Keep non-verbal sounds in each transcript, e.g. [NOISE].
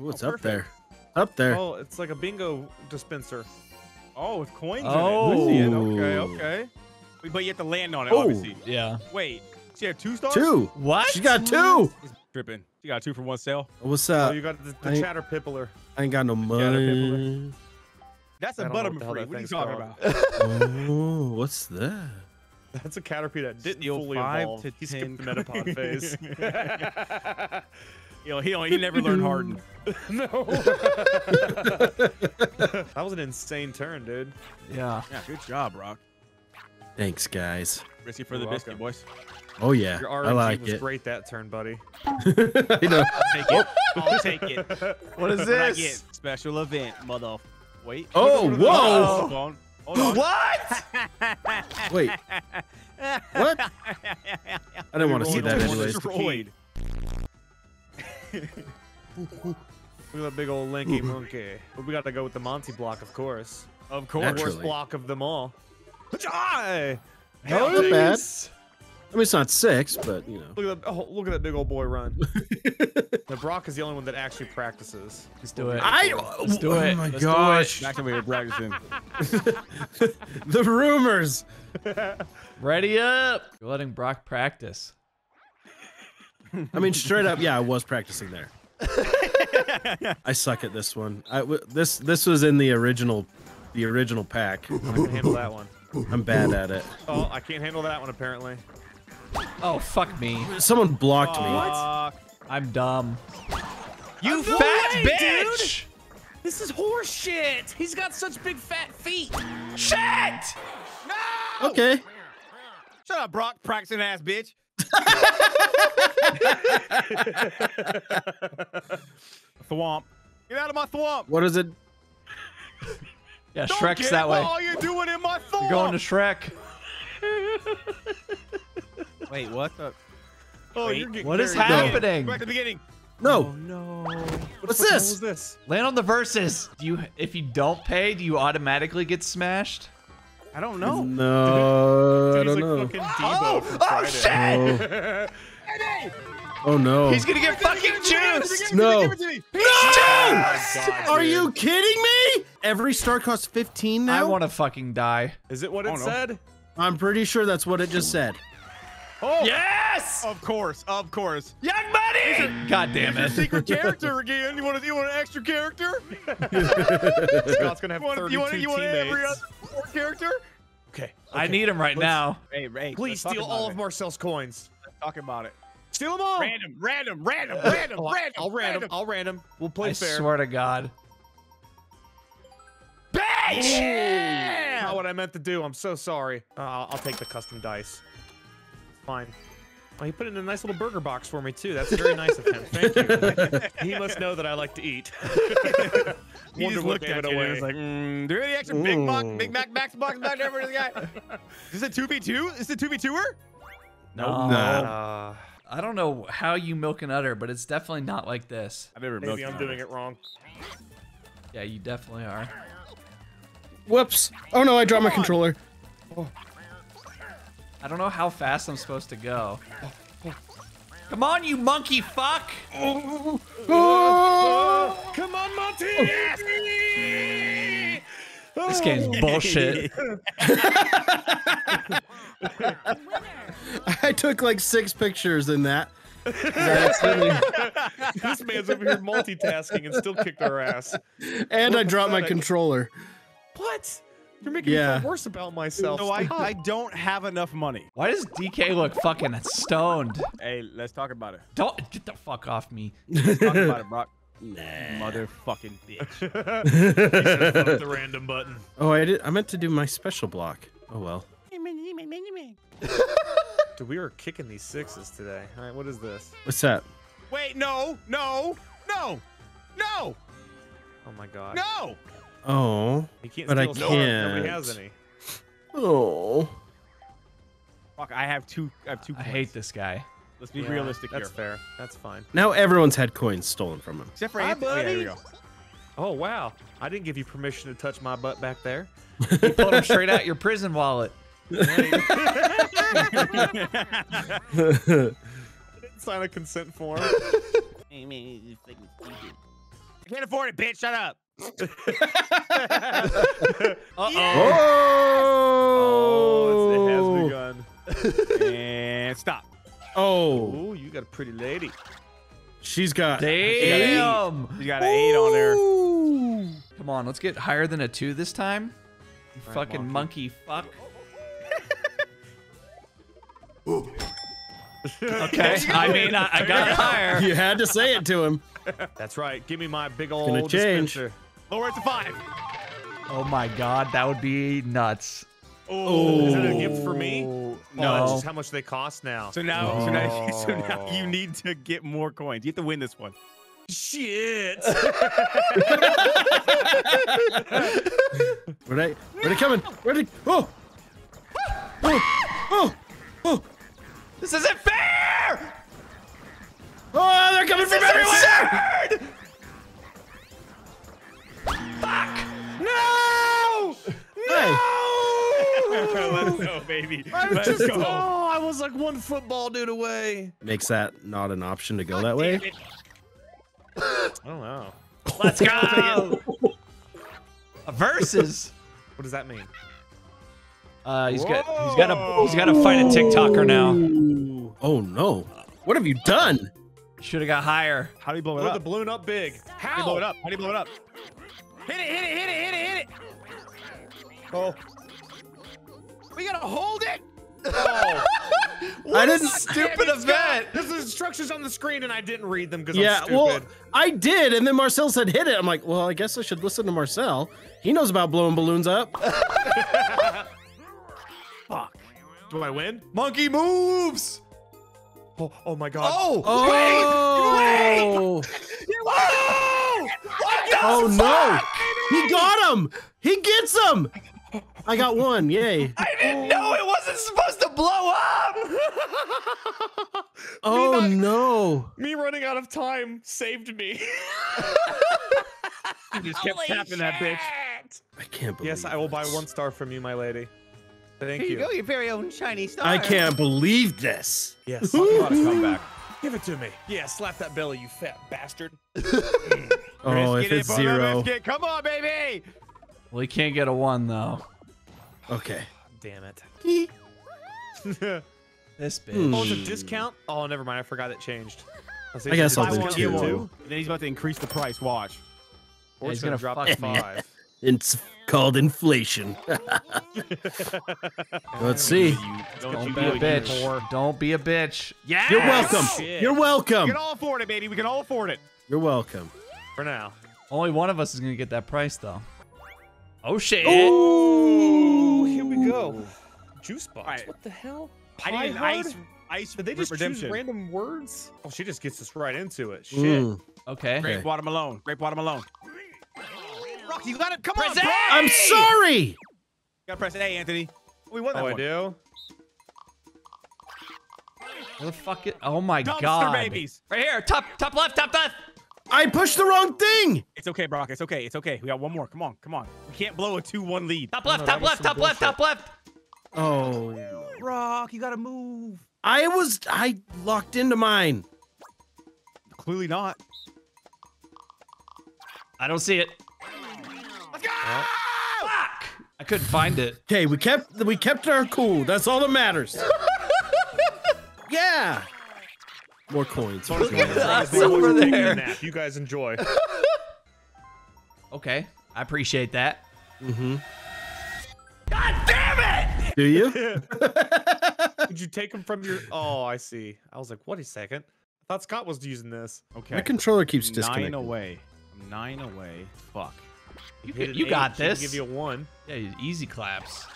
Ooh, it's Oh, up there. Up there. Oh, it's like a bingo dispenser. Oh, with coins Oh. in it. Oh. I see it. Okay, okay. Wait, But you have to land on it, Oh. obviously. Yeah. Wait, she had two stars? Two. What? She got two. He's tripping. She got two for one sale. What's oh, up? Oh, you got the, I- the Chatterpippler. I ain't got no money. That's a don't know what the hell buttermilk free. What are you talking called. about? [LAUGHS] oh, what's that? That's a Caterpie that didn't Steal fully five evolve. to he 10 skipped the Metapod [LAUGHS] phase. [LAUGHS] Yo, he, don't- he never learned hardened. [LAUGHS] no. [LAUGHS] that was an insane turn, dude. Yeah. Yeah, good job, Rock. Thanks, guys. Risky for the You're biscuit, welcome. boys. Oh yeah, Your I RNG like was it. great that turn, buddy. you [LAUGHS] know. I know. Take it. Oh. I'll take it. What is What this? get? Special event, mother. Wait. Oh, Hold whoa! on. Hold on. [GASPS] What? Wait, what? I didn't want to see that anyways. Destroyed. Look at that big old lanky monkey. But we got to go with the Monty block, of course. Of The course. worst block of them all. Hi! Not Hell, bad. jeez. I mean, it's not six, but you know. Look at that! Oh, look at that big old boy run. [LAUGHS] the Brock is the only one that actually practices. Let's do it. I. Let's do oh it. my Let's do it. gosh! Back to where you're practicing. [LAUGHS] the rumors. [LAUGHS] Ready up. You're letting Brock practice. I mean, straight up, yeah, I was practicing there. I suck at this one. I w- this this was in the original, the original pack. I can handle that one. I'm bad at it. Oh, I can't handle that one apparently. Oh, fuck me. Someone blocked me. What? I'm dumb. You No fat way, bitch! This is horse shit. He's got such big fat feet. Shit! No! Okay. Shut up, Brock, practicing ass bitch. [LAUGHS] thwomp. Get out of my thwomp. What is it? Yeah, Don't Shrek's get that way. all you're doing in my thwomp. You're going to Shrek. Wait, what the? Oh, Wait, you're getting What is very- happening? Back to the beginning. No. Oh, no. What's What this? was this? Land on the verses. Do you if you don't pay, do you automatically get smashed? I don't know. No, I Dude, he's don't like know. fucking Deebo oh, from oh shit! Oh, oh no. He's gonna get fucking juiced. No. Give it to me. No! Oh, God, Are you kidding me? Every star costs 15 now? I want to fucking die. Is it what it Oh, no. said? I'm pretty sure that's what it just said. Oh, Yes! Of course, of course. Young money! God damn it. secret character again. You want? You want an extra character? [LAUGHS] Scott's gonna have You want, 32 you want, you want every other character? Okay. I need him right Let's- now. Hey, Ray. Please steal all of Marcel's coins. Let's talk about it. Steal them all. Random, random, random, random, [LAUGHS] Oh, random. I'll random. I'll random. We'll play I fair. swear to God. Bitch! Not what I meant to do. I'm so sorry. Uh, I'll, I'll take the custom dice. Fine. Oh, he put it in a nice little burger box for me too. That's very nice of him. Thank you. [LAUGHS] he must know that I like to eat. [LAUGHS] He Wonder just looked at it you and was like, mm, do any extra Big Mac, Mm. Big Mac Max box back there for this guy? [LAUGHS] Is it 2v2? Is it 2v2er? No. Nah. Uh, I don't know how you milk an udder, but it's definitely not like this. I've never maybe I'm doing it wrong. Yeah, you definitely are. Whoops. Oh no, I dropped my controller. I don't know how fast I'm supposed to go. Come on, you monkey fuck! Come on, Monty! Yes! This game's bullshit. [LAUGHS] I took like six pictures in that. [LAUGHS] this man's over here multitasking and still kicked our ass. and I dropped my pathetic. controller. What? You're making me feel worse about myself. So I, I don't have enough money. Why does DK look fucking stoned? Hey, let's talk about it. Don't get the fuck off me. Let's talk about it, Brock. Motherfucking bitch. [LAUGHS] Fuck the random button. Oh, I did. I meant to do my special block. Oh well. [LAUGHS] Dude, we are kicking these sixes today. All right, what is this? What's that? Wait, no, no, no, no, Oh my god. no. Oh. He can't But I steal stars. Nobody can't. has any. Oh. Fuck, I have two. I have two. I hate this guy. Let's be Yeah, realistic That's here. fair. That's fine. Now everyone's had coins stolen from him. Except for Hi, Anthony. Oh, yeah, here we go. Oh wow. I didn't give you permission to touch my butt back there. [LAUGHS] You pulled him straight out your prison wallet. I [LAUGHS] didn't sign a consent form. [LAUGHS] I can't afford it, bitch. Shut up. Uh-oh. Oh, it has oh. begun. and stop. Oh, Oh, you got a pretty lady. she's got Damn. You got an eight on there. Come on, let's get higher than a two this time. You Right, fucking monkey, fuck. okay, [LAUGHS] I mean, I, I got [LAUGHS] higher. You had to say it to him. That's right. Give me my big gonna old change. dispenser. Lower it to five. Oh my god, that would be nuts. Oh, is it a gift for me? No. Oh, that's just how much they cost now. So now, so now, [LAUGHS] so now Oh. you need to get more coins. You have to win this one. Shit. Where they? Where they coming? Where they? Oh, oh, oh, oh, This isn't fair! oh! They're coming from everywhere! Absurd! Fuck! No! Hey, [LAUGHS] Let's go, baby. I was Let's just, go. oh, I was like one football dude away. makes that not an option to go that way. It. I don't know. Let's go! [LAUGHS] Versus. What does that mean? Uh, he's got he's got to he's got to fight a TikToker now. Oh no! What have you done? Should have got higher. How do you blow it Blow the balloon up big. How do you blow it up? How do you blow it up? Hit it, hit it, hit it, hit it, hit it. Oh. We gotta hold it. oh. [LAUGHS] I didn't. Stupid event. There's instructions on the screen and I didn't read them because Yeah, I'm stupid. Yeah, well, I did, and then Marcel said hit it. I'm like, well, I guess I should listen to Marcel. He knows about blowing balloons up. [LAUGHS] Fuck. Do I win? Monkey moves. Oh, oh my god. Oh, Oh! [LAUGHS] Oh no! He got him! He gets him! I got one. Yay! I didn't know it wasn't supposed to blow up. [LAUGHS] Oh not- no! Me running out of time saved me. [LAUGHS] You just kept tapping that bitch. I can't believe. yes, I will buy one star from you, my lady. Thank Here you you. go, your very own shiny star. I can't believe this. Yes. come back. Give it to me. Yeah, slap that belly, you fat bastard. [LAUGHS] Oh, if Biscuit it's it for the zero. biscuit. Come on, baby. Well, he can't get a one though. Okay. Damn it. [LAUGHS] This bitch. Hmm. Oh, it's a discount? Oh, never mind. I forgot it changed. Let's I if guess it's I'll do two. get Get two. Then he's about to increase the price. Watch. Or Yeah, it's he's gonna, gonna drop to five. It's called inflation. Let's see. Don't, Don't be a bitch. whore. Don't be a bitch. Yeah. You're welcome. Shit. You're welcome. We welcome. can all afford it, baby. We can all afford it. You're welcome. For now. Only one of us is gonna get that price though. Oh shit. Ooh, here we go. Juice box. Alright. What the hell? I need an Pie ice, ice Did they just redemption. choose random words? Oh, she just gets us right into it. Shit. Mm. Okay. Grape Okay. watermelon. Grape watermelon. Rock, you got it. Come on, Press bro. A! I'm sorry. You gotta press A, Anthony. We won that Oh, I do? What the fuck? It, oh my Dumpster god. babies. Right here. Top top left. Top left. I pushed the wrong thing. It's okay, Brock. It's okay. It's okay. We got one more. Come on. Come on. We can't blow a 2-1 lead. Top left. no, top left. some Top left. Top left. Oh. Brock, you gotta move. I was I locked into mine. Clearly not. I don't see it. Let's go! Oh. Fuck. I couldn't find it. Okay, we kept we kept our cool. That's all that matters. [LAUGHS] yeah. More coins. Look at us Big over boys taking a there. You guys enjoy. [LAUGHS] Okay. I appreciate that. Mm-hmm. God damn it! Do you? [LAUGHS] [LAUGHS] Did you take them from your? Oh, I see. I was like, what a second. I thought Scott was using this. Okay. My controller keeps Nine disconnecting. away. I'm nine away. Fuck. You, Hit got- an you eight, got she this. Give you a one. Yeah, easy claps.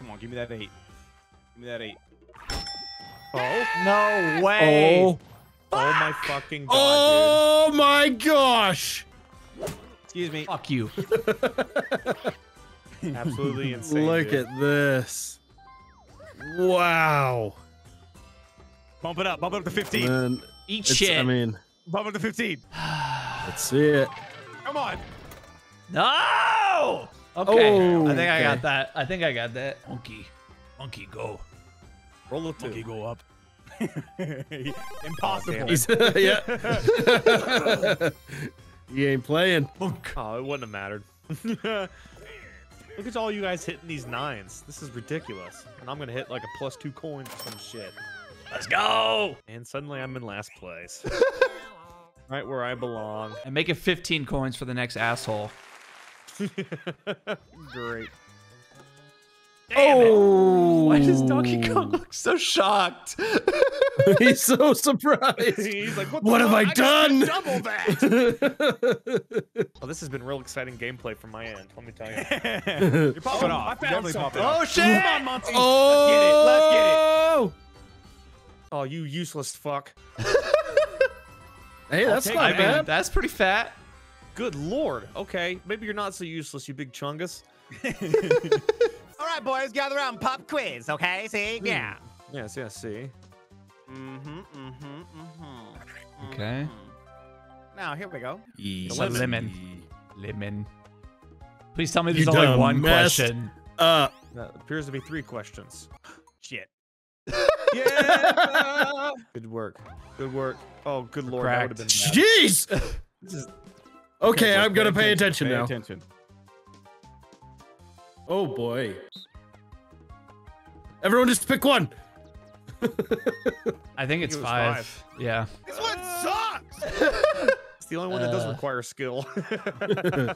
Come on, give me that eight. Give me that eight. Oh. No way. Oh. Oh my fucking god, Oh my gosh. Excuse me. Fuck you. [LAUGHS] Absolutely insane. Look dude. at this. Wow. Bump it up. Bump it up to 15. Man, Eat shit. I mean, Bump it to 15. let's see it. Come on. no. Okay. Oh, I think I got that. I think I got that. Monkey. Monkey, go. Roll a two. Monkey, go up. [LAUGHS] Impossible. damn He's- [LAUGHS] yeah. [LAUGHS] He ain't playing. Oh, it wouldn't have mattered. Look at all you guys hitting these nines. This is ridiculous. And I'm gonna hit like a plus two coin for some shit. Let's go. And suddenly I'm in last place. right where I belong. And make it 15 coins for the next asshole. Great. Oh! Why does Donkey Kong look so shocked? [LAUGHS] He's so surprised. He's like, what, What have I fuck? just done? Double that. [LAUGHS] oh, this has been real exciting gameplay from my end. Let me tell you. [LAUGHS] You're popping Oh, off. I You're found definitely something. off. Oh shit! Come on, Monty. oh! Oh, you useless fuck. Hey, that's take not I it, bad. that's pretty fat. Good lord. Okay, maybe you're not so useless, you big chungus. All right, boys, gather around. Pop quiz, okay? See? Hmm. Yeah. Yes, yes, see. Mm-hmm, mm-hmm, mm-hmm. Okay. Now, here we go. Easy. lemon. Lemon. Please tell me there's You only one question. Uh, That appears to be three questions. Shit. [LAUGHS] Yeah. Good work. Good work. Oh, good lord. That would have been bad. jeez. [LAUGHS] This is Okay, boys, I'm gonna pay attention Pay now. attention. Oh boy. Everyone, just pick one. I think it's it five. five. Yeah. This one sucks. [LAUGHS] it's the only one that does Uh. require skill. [LAUGHS]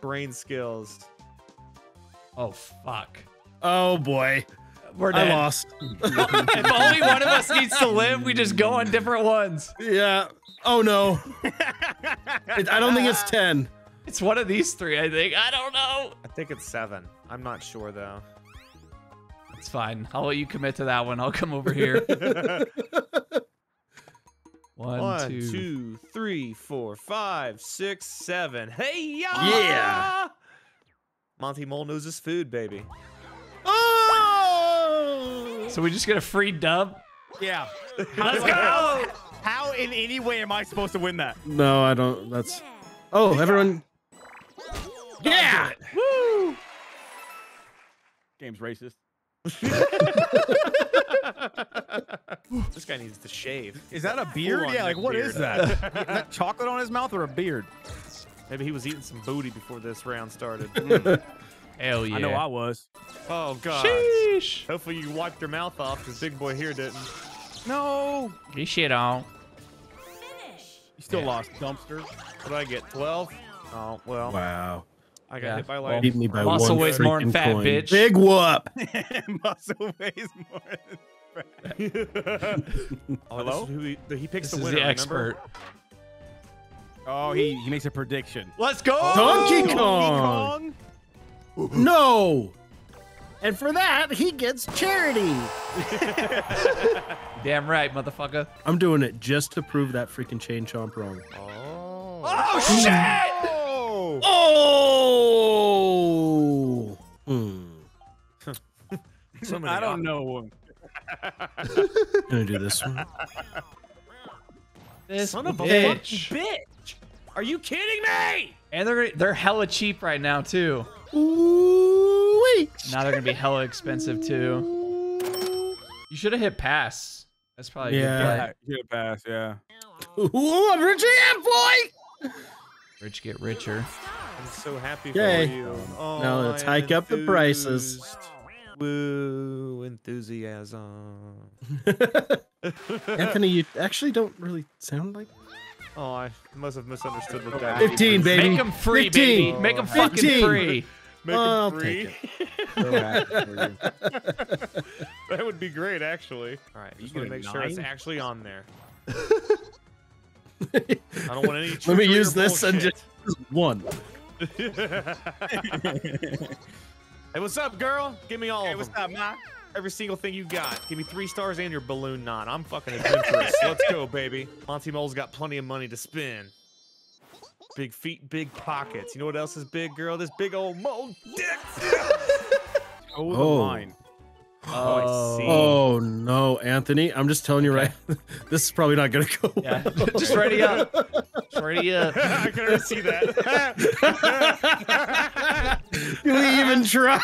Brain skills. Oh fuck. Oh boy, We're I lost. [LAUGHS] if only one of us needs to live, we just go on different ones. Yeah. Oh no. It- I don't think it's ten. It's one of these three, I think. I don't know. I think it's seven. I'm not sure though. It's fine. I'll let you commit to that one. I'll come over here. [LAUGHS] One, One, two. two, three, four, five, six, seven. Hey ya! Yeah. Monty Mole knows his food, baby. Oh! So we just get a free dub? Yeah. [LAUGHS] Let's go! How in any way am I supposed to win that? No, I don't. That's. Oh, everyone. Yeah. Woo! Game's racist. [LAUGHS] this guy needs to shave. Is that a beard? Yeah, like what beard. is that? is that chocolate on his mouth or a beard? Maybe he was eating some booty before this round started. [LAUGHS] Hell yeah. I know I was. oh god. Sheesh. Hopefully you wiped your mouth off because Big Boy here didn't. No. Get shit on. You still Yeah. lost, dumpster. What did I get? 12? Oh, well. Wow. I got Yeah, hit by well, lightning. Beat me by Muscle one weighs more than fat, coin. bitch. Big whoop. [LAUGHS] Muscle weighs more than [LAUGHS] Oh, Hello? This is who he, he picks This the is winner, the remember? expert. Oh, he, he makes a prediction. Let's go! Donkey Donkey Kong. Kong. No. And for that, he gets charity. [LAUGHS] Damn right, motherfucker. I'm doing it just to prove that freaking chain chomp wrong. Oh. Oh, shit! Oh. Oh. Hmm. So I don't op- know. [LAUGHS] Gonna do this one. This Son of a bitch. fucking bitch! Are you kidding me? And they're they're hella cheap right now too. Ooh wee. Now they're gonna be hella expensive too. You should have hit pass. That's probably Yeah. good play. Yeah, you pass, yeah. Ooh, I'm rich again, boy. Rich get richer. I'm so happy Yay. for you. Oh, Now let's I'm hike up the prices. Woo, enthusiasm. [LAUGHS] Anthony, you actually don't really sound like. Oh, I must have misunderstood what that 15, baby. Make them free, 15. baby. Make them fucking 15. free. Make 'em I'll free. take So [LAUGHS] happy for you. that would be great, actually. All right, just want to get a make sure it's actually on there. [LAUGHS] [LAUGHS] I don't want any. Let me use this and bullshit. just one. [LAUGHS] [LAUGHS] hey, what's up, girl? Give me all Hey, of what's them. up, ma? Every single thing you got. Give me three stars and your balloon knot. I'm fucking adventurous. Let's go, baby. Monty Mole's got plenty of money to spend. Big feet, big pockets. You know what else is big, girl? This big old mole dick. Oh, the Oh. line. Oh, I see. Oh no, Anthony! I'm just telling you right. [LAUGHS] this is probably not gonna go. Well. Yeah, [LAUGHS] just ready up. Just ready up. [LAUGHS] I can already see that. Do we even try?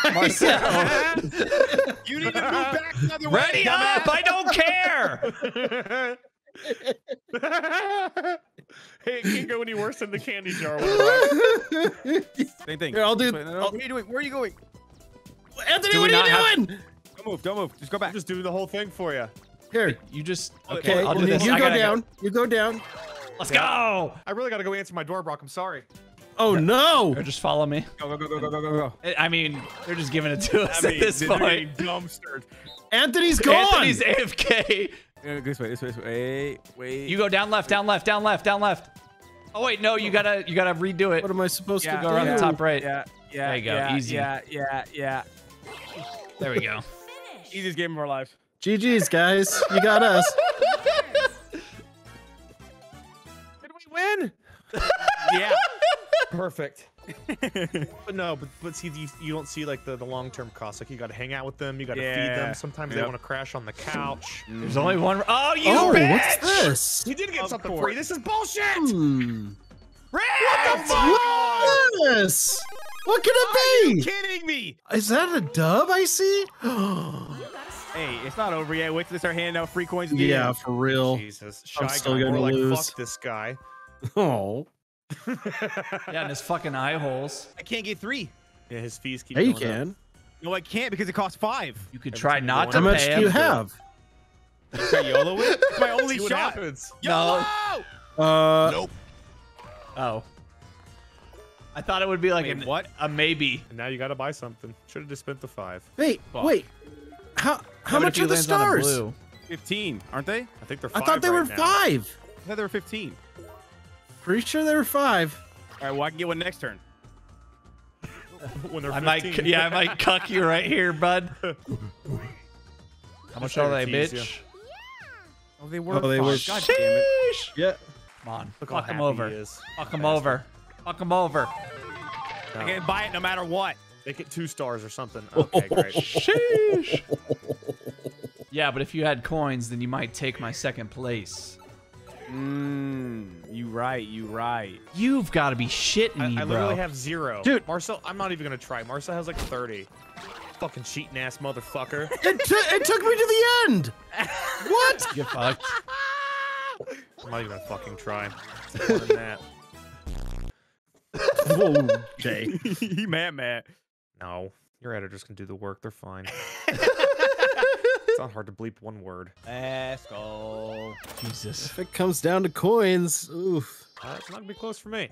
You need to move back the other way. Ready up! I don't care. Hey, it can't go any worse than the candy jar. went Same thing. Here, I'll do- Wait, no, no, I'll- What are you doing? Where are you going? Anthony, Do we what are not you have- doing? Don't move. Don't move. Just go I'm back. just doing the whole thing for you. Here. You just Okay, okay. I'll do this. you I go gotta down. You go down. Let's go. I really gotta go answer my door, Brock. I'm sorry. Oh no! Or just follow me. Go, go, go, go, go, go, go, go. I- I mean, they're just giving it to us I at mean, this point. getting dumpstered. Anthony's gone. Anthony's AFK. This way, this way, this way. Wait, wait. You go down left, down left, down left, down left. Oh wait, no, you gotta you gotta redo it. What am I supposed yeah, to Go around do? the top right. Yeah, yeah. There you go, Yeah, easy. Yeah, yeah, yeah. There we go. Easiest game of our life. GG's, guys. You got us. [LAUGHS] Did we win? [LAUGHS] Yeah. Perfect. [LAUGHS] but no, but but see, you, you don't see like the, the long term cost. Like you got to hang out with them, you got to feed them. Sometimes they want to crash on the couch. There's only one. Oh, you oh, bitch! what's this? You did get Of something course. free. This is bullshit. Hmm. What the fuck? Yes. What can Are it you be? kidding me? Is that a dub I see? [GASPS] [GASPS] Hey, it's not over yet. Wait till they start handing out free coins. again. yeah, for real. Jesus, shy I'm still gonna like, lose. fuck this guy. [LAUGHS] Oh. [LAUGHS] Yeah, and his fucking eye holes. I can't get three. Yeah, his fees keep. Yeah, you going up. can. No, I can't because it costs five. You could Every try not to How much pay do you him. have? Try YOLO it. It's [LAUGHS] my only See what shot. happens. No. Uh, Nope. Oh. I thought it would be like Wait, an- what? a maybe. And now you got to buy something. Should have just spent the five. wait, Fuck. wait. How how What much are the lands on a stars? blue? Fifteen, aren't they? I think they're. I thought they right were now. five. I thought they were fifteen. Pretty sure they were five. All right, well I can get one next turn. [LAUGHS] when they're I might, 15. yeah, I might [LAUGHS] cuck you right here, bud. [LAUGHS] How much are they, tease bitch? Oh, oh, they were. Oh, they five. were- God damn it. Sheesh. Yeah. Come on, Look fuck him happy over. he. Fuck him over. Fuck him over. I can buy it no matter what. Make it two stars or something. [LAUGHS] Okay, great. Sheesh. yeah, but if you had coins, then you might take my second place. Mmm. You right. You right. You've got to be shitting I, me, I bro. literally have zero. Dude. Marcel, I'm not even gonna try. Marcel has like 30. Fucking cheating ass motherfucker. [LAUGHS] It, t- it took me to the end. What? Get fucked. I'm not even gonna fucking try. It's [LAUGHS] more than that. okay. he mad, mad. No, your editors can do the work. They're fine. [LAUGHS] it's not hard to bleep one word. Let's go. Jesus. If it comes down to coins, oof. Uh, it's not gonna be close for me.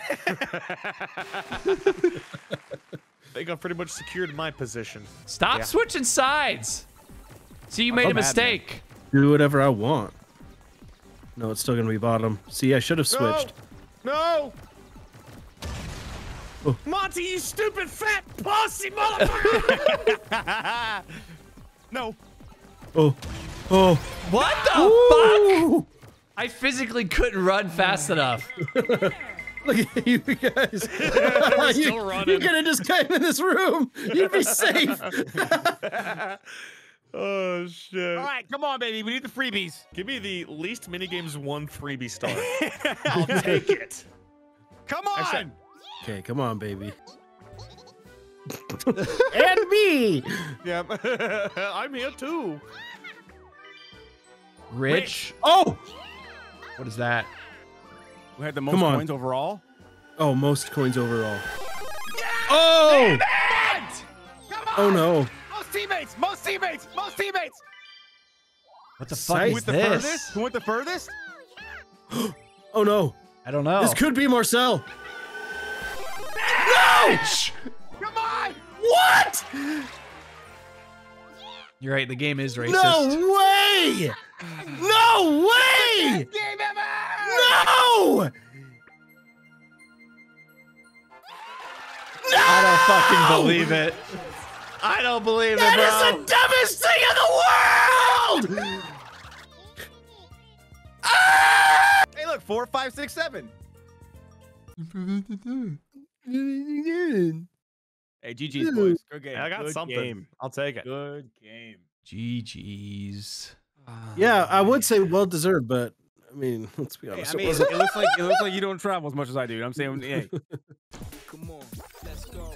I think I've pretty much secured my position. Stop Yeah. switching sides. See, you made so a mad, man. mistake. Do whatever I want. No, it's still gonna be bottom. See, I should have switched. No! Oh. [LAUGHS] Monty, you stupid fat pussy motherfucker! [LAUGHS] No. Oh, oh. What the fuck? I physically couldn't run fast enough. [LAUGHS] Look at you guys. We're you, still running. You could have just came in this room. You'd be safe. oh shit! All right, come on, baby. We need the freebies. Give me the least minigames one freebie star. I'll take it. Come on. Actually, okay, come on, baby. [LAUGHS] and me. Yeah, [LAUGHS] I'm here too. Rich. Oh, What is that? we had the most coins overall. oh, most coins overall. Oh, oh no. Most teammates. Most teammates. Most teammates. What the Sight. fuck Who is went the this? furthest? Who went the furthest? [GASPS] Oh no. I don't know. This could be Marcel. Come on. What? You're right. The game is racist. No way. No way. Game ever. No. I don't fucking believe it. I don't believe it, bro. That is bro. the dumbest thing in the world. Ah! Hey, look. Four, five, six, seven. [LAUGHS] Mm-hmm. Hey, GG's boys. Good game. I got Good something. Game. I'll take it. Good game. GG's. Yeah, I would say ah. well deserved, but I mean, [LAUGHS] let's be Hey, honest. I it mean, it wasn't. looks like it looks like you don't travel as much as I do. I'm saying, [LAUGHS] hey, Come on, let's go.